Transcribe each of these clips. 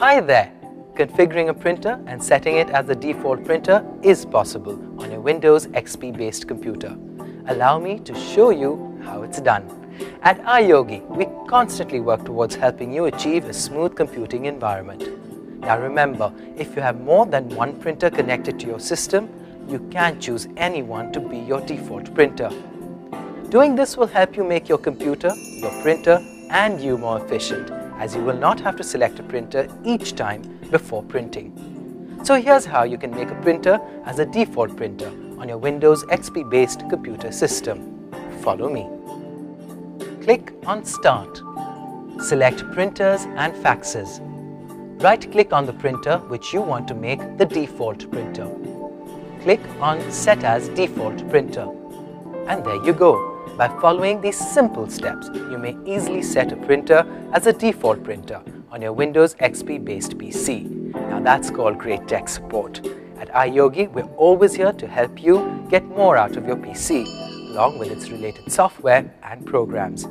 Hi there! Configuring a printer and setting it as the default printer is possible on your Windows XP based computer. Allow me to show you how it's done. At iYogi, we constantly work towards helping you achieve a smooth computing environment. Now remember, if you have more than one printer connected to your system, you can choose any one to be your default printer. Doing this will help you make your computer, your printer and you more efficient as you will not have to select a printer each time before printing. So here's how you can make a printer as a default printer on your Windows XP based computer system. Follow me. Click on Start. Select Printers and Faxes. Right-click on the printer which you want to make the default printer. Click on Set as Default Printer. And there you go. By following these simple steps, you may easily set a printer as a default printer on your Windows XP based PC. Now that's called great tech support. At iYogi, we're always here to help you get more out of your PC, along with its related software and programs.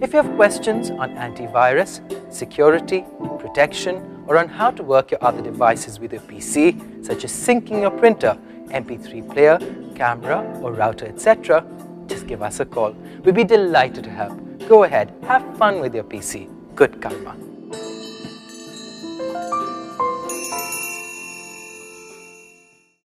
If you have questions on antivirus, security, protection, or on how to work your other devices with your PC, such as syncing your printer, MP3 player, camera, or router, etc., give us a call. We'd be delighted to help. Go ahead, have fun with your PC. Good karma.